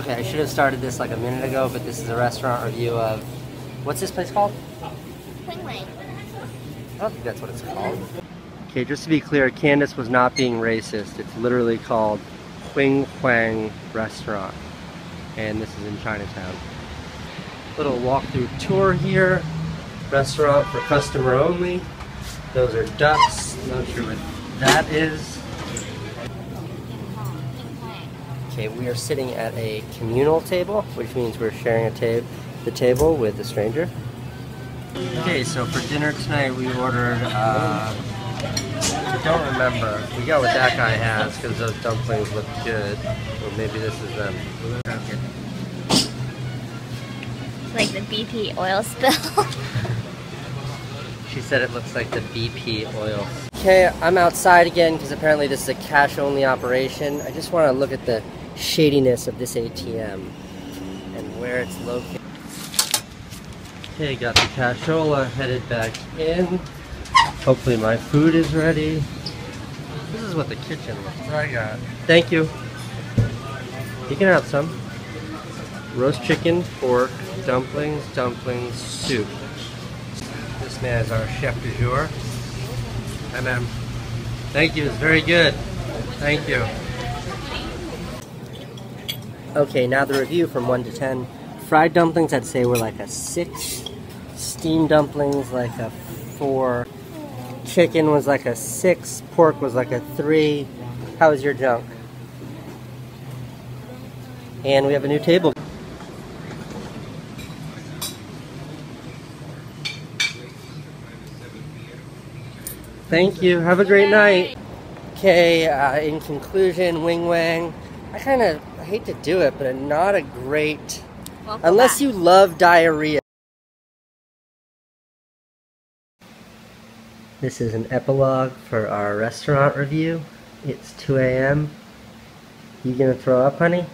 Okay, I should have started this like a minute ago, but this is a restaurant review of what's this place called? Wing Wang. I oh, don't think that's what it's called. Okay, just to be clear, Candace was not being racist. It's literally called Wing Huang Restaurant. And this is in Chinatown. Little walkthrough tour here. Restaurant for customer only. Those are ducks. I'm not sure what that is. Okay, we are sitting at a communal table, which means we're sharing a tab the table with a stranger. Okay, so for dinner tonight we ordered, uh, I don't remember. We got what that guy has because those dumplings look good. Or maybe this is them. Like the BP oil spill. She said it looks like the BP oil. Okay, I'm outside again because apparently this is a cash only operation. I just want to look at the shadiness of this ATM and where it's located. Okay, got the cashola headed back in. Hopefully my food is ready. This is what the kitchen looks like. I got. Thank you. You can have some. Roast chicken, pork, dumplings, dumplings, soup. This man is our chef du jour. Hi, ma'am. Thank you. It's very good. Thank you. Okay, now the review from 1 to 10. Fried dumplings, I'd say, were like a 6. Steamed dumplings, like a 4. Chicken was like a 6. Pork was like a 3. How was your junk? And we have a new table. Thank you. Have a great night. Okay, uh, in conclusion, Wing Wang, I kind of hate to do it, but not a great. Welcome Unless back. you love diarrhea. This is an epilogue for our restaurant review. It's 2 a.m. You gonna throw up, honey?